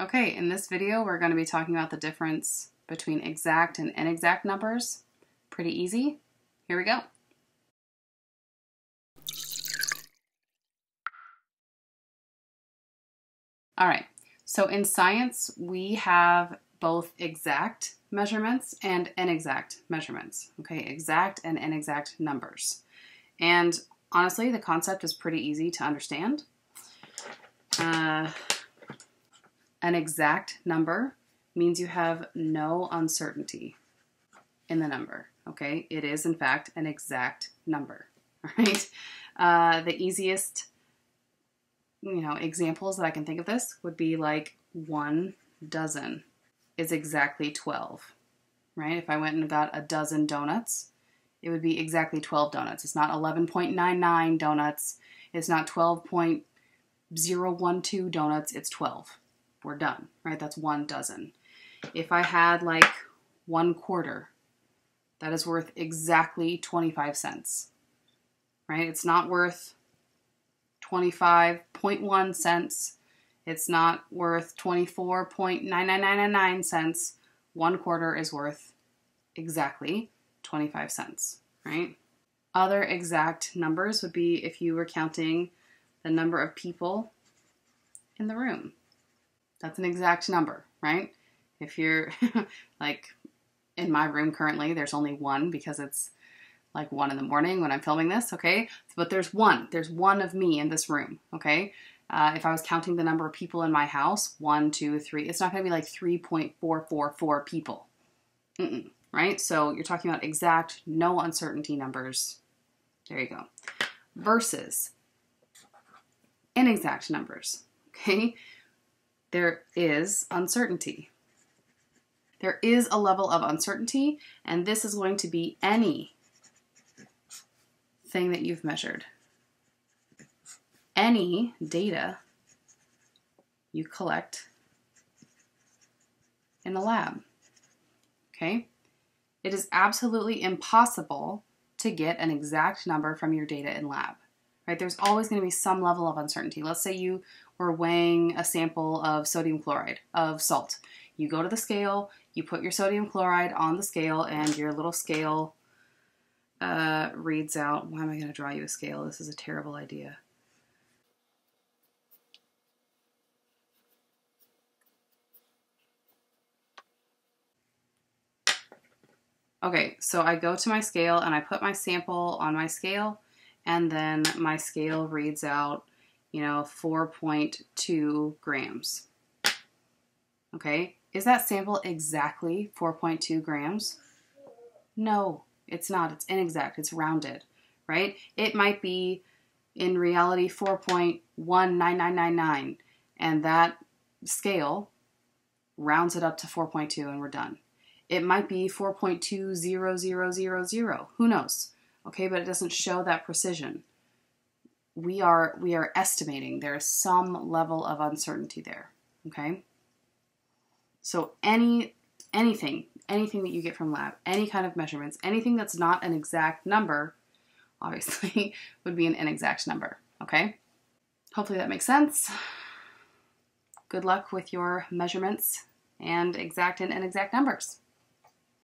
Okay, in this video we're going to be talking about the difference between exact and inexact numbers. Pretty easy. Here we go. All right, so in science we have both exact measurements and inexact measurements. Okay, exact and inexact numbers. And honestly, the concept is pretty easy to understand. Uh, an exact number means you have no uncertainty in the number. Okay, it is in fact an exact number. Right? Uh, the easiest, you know, examples that I can think of this would be like one dozen is exactly 12. Right? If I went and got a dozen donuts, it would be exactly 12 donuts. It's not 11.99 donuts. It's not 12.012 donuts. It's 12 we're done, right? That's one dozen. If I had like one quarter, that is worth exactly 25 cents, right? It's not worth 25.1 cents. It's not worth 24.99999 cents. One quarter is worth exactly 25 cents, right? Other exact numbers would be if you were counting the number of people in the room. That's an exact number, right? If you're like in my room currently, there's only one because it's like one in the morning when I'm filming this, okay? But there's one. There's one of me in this room, okay? Uh, if I was counting the number of people in my house, one, two, three, it's not to be like 3.444 people, Mm-mm, right? So you're talking about exact, no uncertainty numbers. There you go. Versus inexact numbers, okay? There is uncertainty. There is a level of uncertainty, and this is going to be any thing that you've measured. Any data you collect in a lab. Okay? It is absolutely impossible to get an exact number from your data in lab. Right? There's always going to be some level of uncertainty. Let's say you or weighing a sample of sodium chloride, of salt. You go to the scale, you put your sodium chloride on the scale, and your little scale uh, reads out. Why am I going to draw you a scale? This is a terrible idea. Okay, so I go to my scale and I put my sample on my scale, and then my scale reads out you know, 4.2 grams. Okay, is that sample exactly 4.2 grams? No, it's not. It's inexact. It's rounded, right? It might be in reality 4.19999, and that scale rounds it up to 4.2 and we're done. It might be 4.20000. Who knows? Okay, but it doesn't show that precision we are we are estimating there is some level of uncertainty there okay? So any anything anything that you get from lab any kind of measurements anything that's not an exact number obviously would be an inexact number okay? Hopefully that makes sense. Good luck with your measurements and exact and inexact numbers